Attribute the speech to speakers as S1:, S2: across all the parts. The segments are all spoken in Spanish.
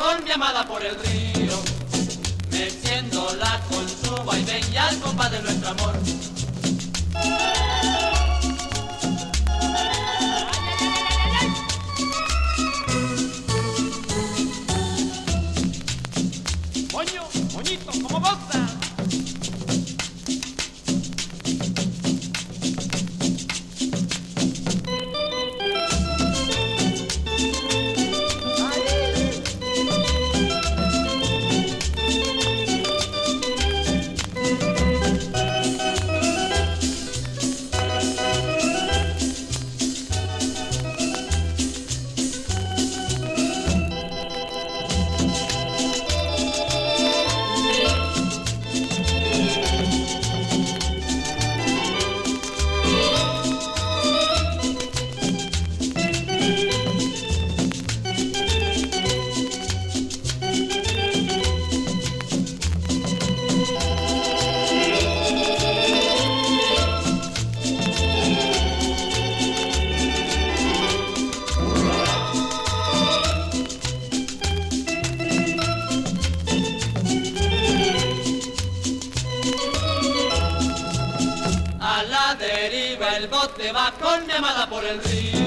S1: con mi amada por el río, meciéndola con su vaivén y al compás de nuestro amor. Mi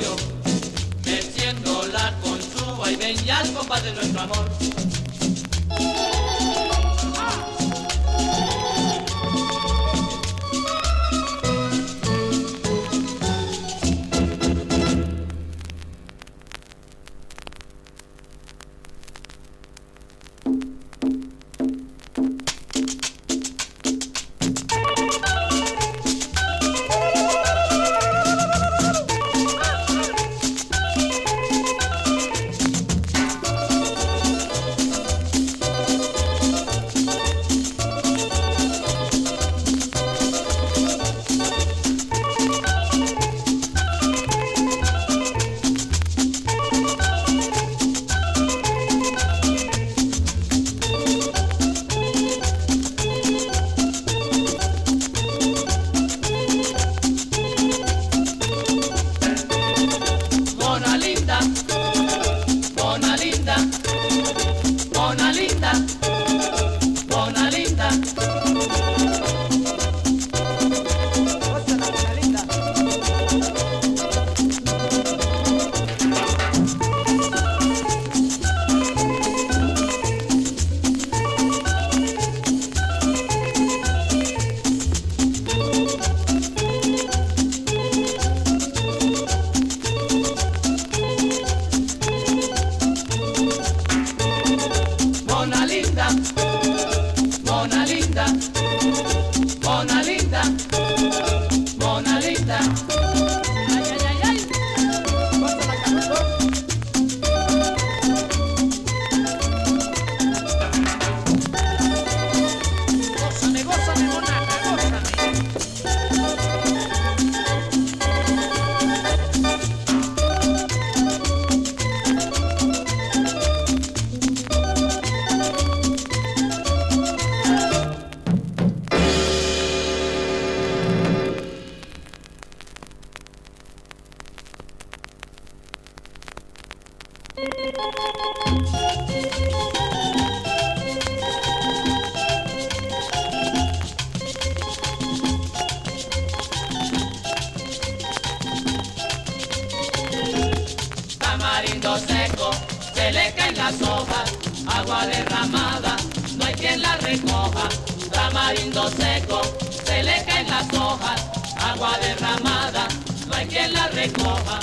S1: seco, se le caen las hojas, agua derramada, no hay quien la recoja. Tamarindo seco, se le caen las hojas, agua derramada, no hay quien la recoja.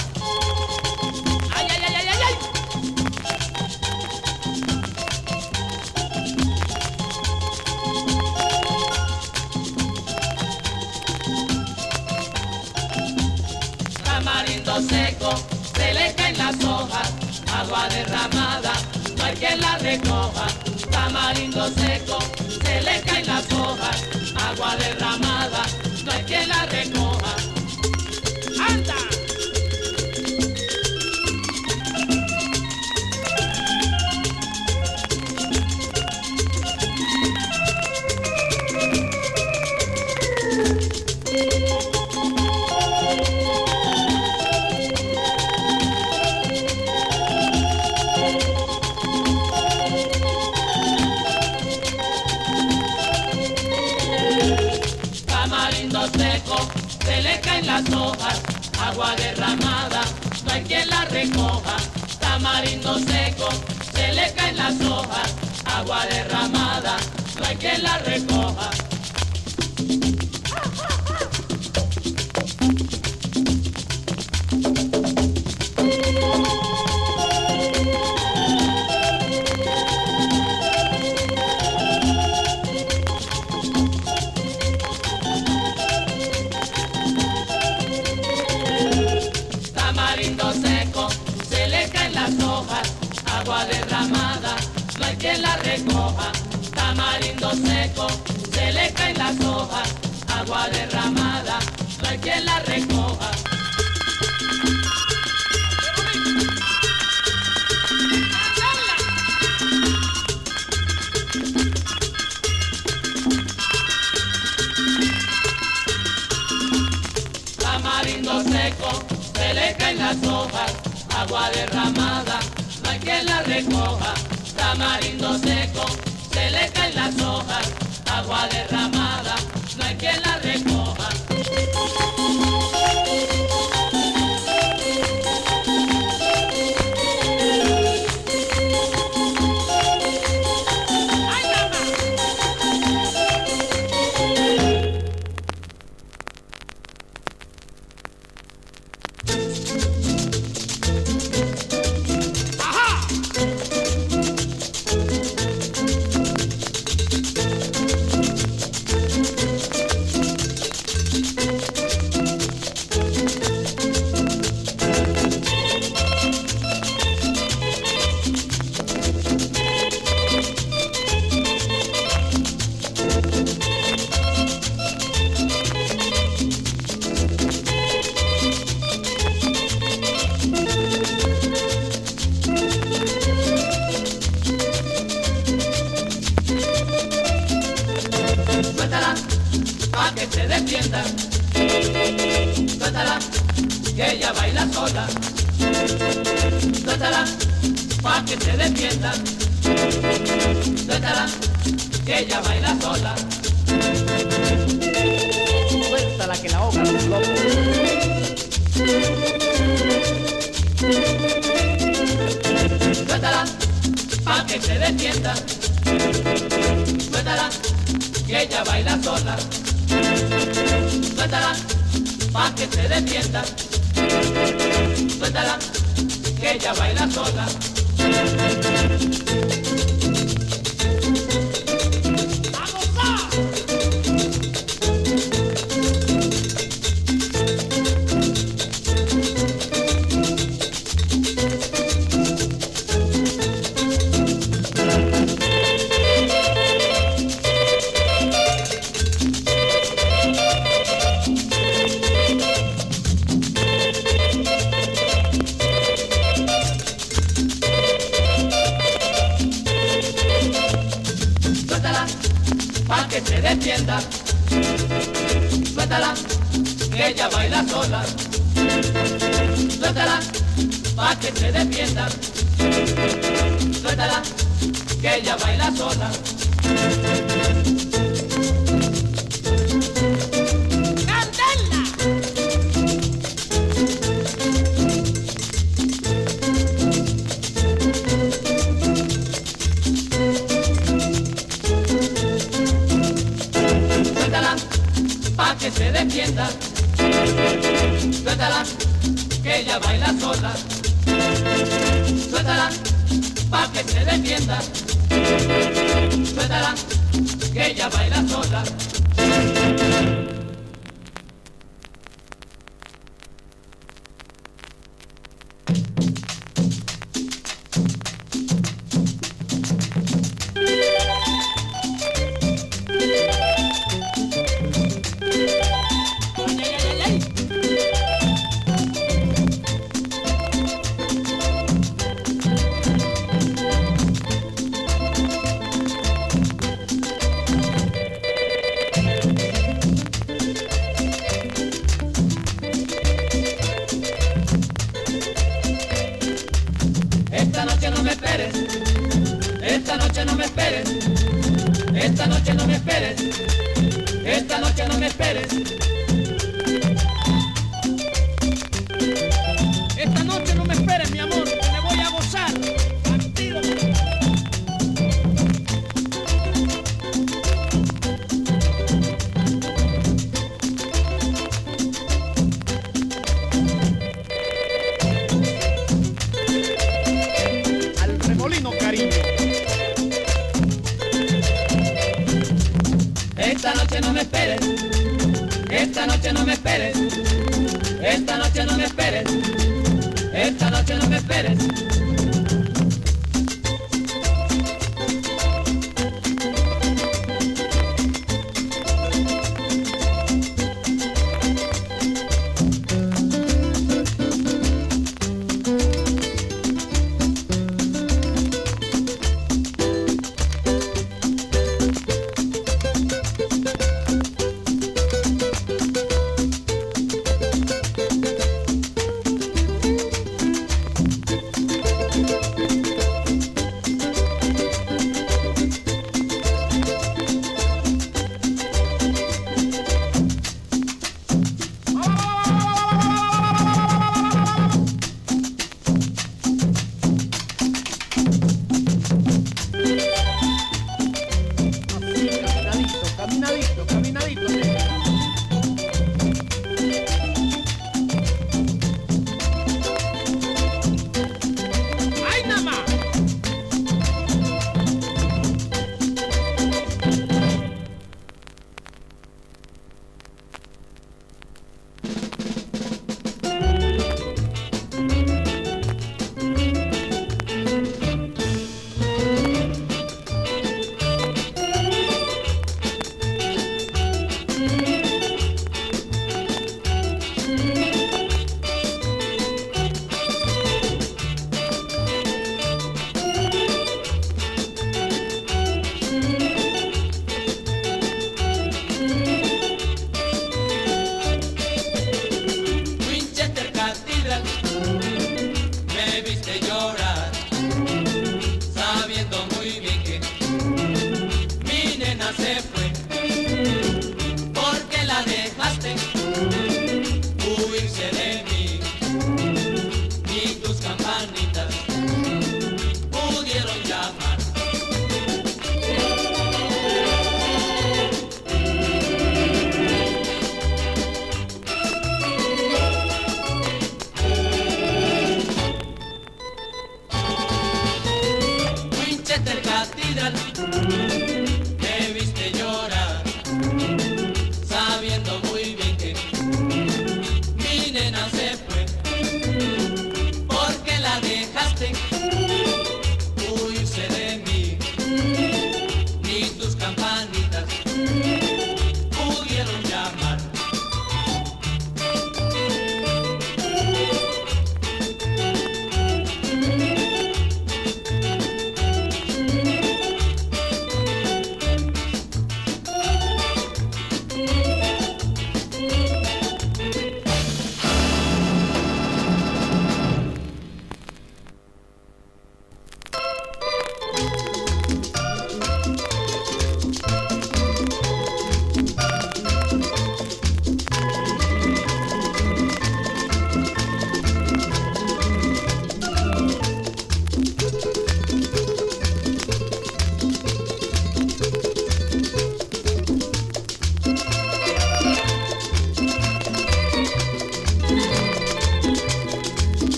S1: Ay, ay, ay, ay, ay, ay. Tamarindo seco, se le caen las hojas, agua derramada, no hay quien la recoja. Tamarindo seco, se le caen las hojas, agua derramada, no hay quien la recoja. Agua derramada, no hay quien la recoja, tamarindo seco, se le caen las hojas, agua derramada, no hay quien la recoja. Tamarindo seco, se le caen las hojas, agua derramada, no hay quien la recoja. Tamarindo seco, se le caen las hojas, agua derramada, no hay quien la recoja. Tamarindo seco, se le caen las hojas, agua derramada, ella baila sola. Esta noche no me esperes, esta noche no me esperes, esta noche no me esperes. Noche no me esperes.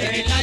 S1: day.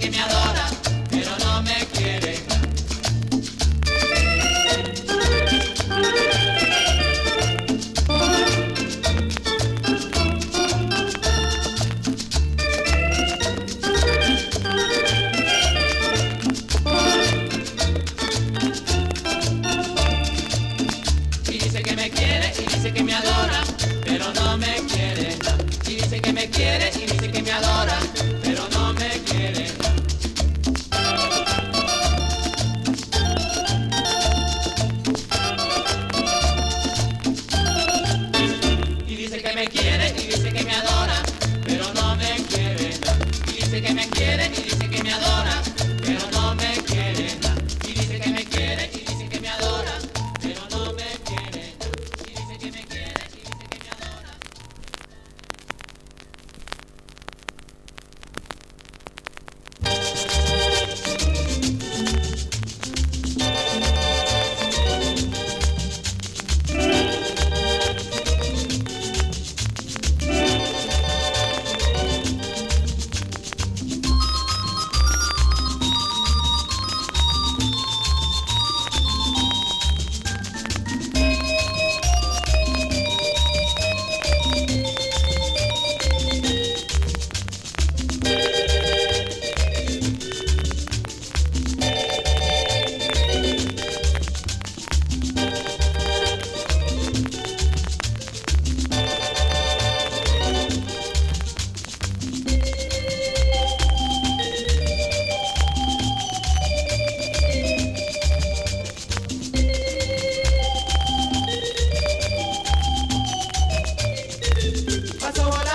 S1: que me adora. So how I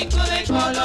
S1: Rico de color.